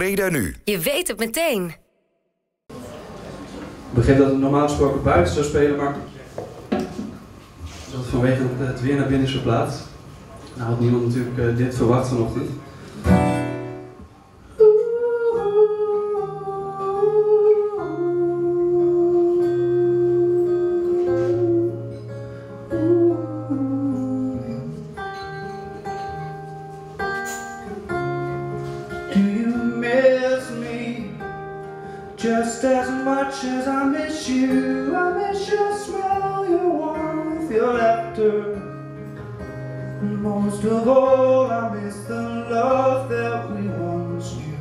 Breda nu. Je weet het meteen. Ik begreep dat het normaal gesproken buiten zou spelen, maar dat vanwege het weer naar binnen is verplaatst. Nou had niemand natuurlijk uh, dit verwacht vanochtend. Just as much as I miss you? I miss your smell, your warmth, your laughter. Most of all, I miss the love that we once knew.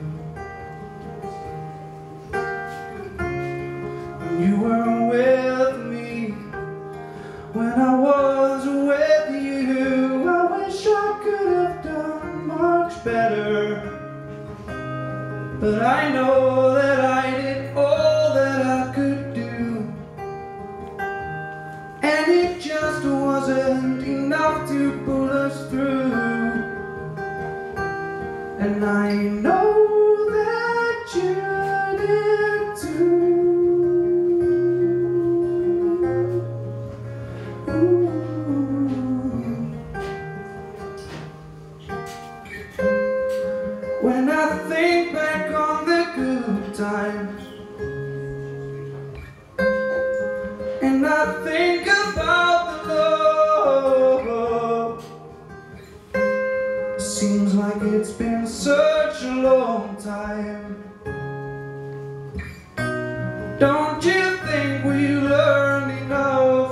When you were with me, when I was with you, I wish I could have done much better. But I know And I know that you did too. Ooh. Seems like it's been such a long time Don't you think we learned enough?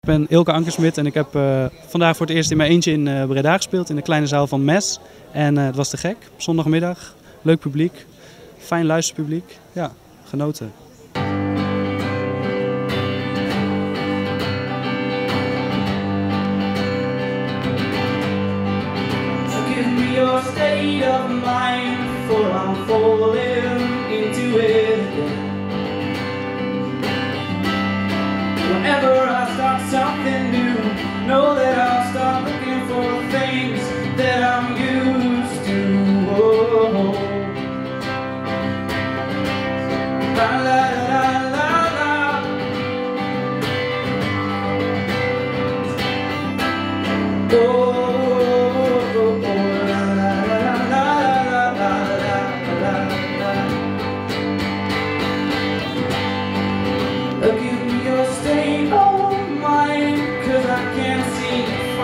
Ik ben Ilke Ankersmit en ik heb eh, vandaag voor het eerst in mijn eentje in eh, Breda gespeeld in de kleine zaal van Mes. En eh, het was te gek. Zondagmiddag, leuk publiek, fijn luisterpubliek. Ja, genoten. Give me your state of mind, for I'm falling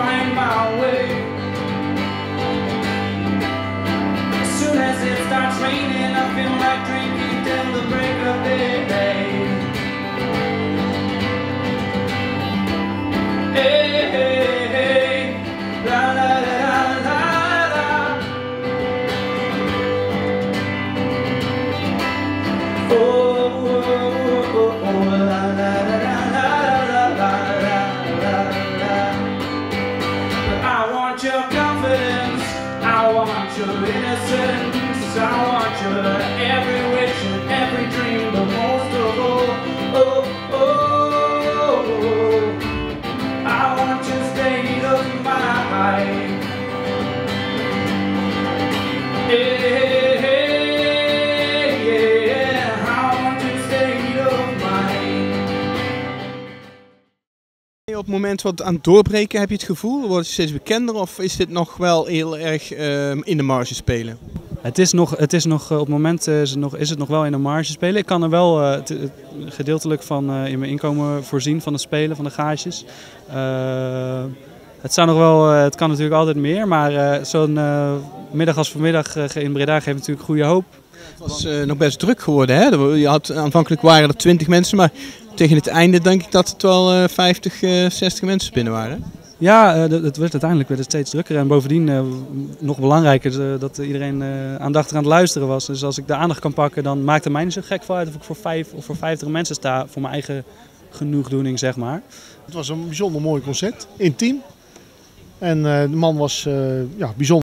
find my way. As soon as it starts raining, I feel like drinking till the break of day. State of mind. Yeah. Op het moment wat aan het doorbreken heb je het gevoel? Wordt het steeds bekender of is dit nog wel heel erg ehm, in de marge spelen? Het is nog, het is nog eh, op het moment eh, is het nog, is het nog wel in de marge spelen. Ik kan er wel eh, te- gedeeltelijk van in mijn inkomen voorzien van het spelen, van de gages. Het, zou nog wel, het kan natuurlijk altijd meer, maar zo'n middag als vanmiddag in Breda geeft natuurlijk goede hoop. Het was nog best druk geworden. Hè? Je had, aanvankelijk waren er 20 mensen, maar tegen het einde denk ik dat het wel eh 50, eh 60 mensen binnen waren. Ja, eh, het werd uiteindelijk werd het steeds drukker. En bovendien, eh, nog belangrijker, eh, dat iedereen aandachtig aan het luisteren was. Dus als ik de aandacht kan pakken, dan maakt het mij niet zo gek veel uit of ik voor vijf of voor vijftig mensen sta. Voor mijn eigen genoegdoening, zeg maar. Het was een bijzonder mooi concert, intiem. En de man was ja, bijzonder.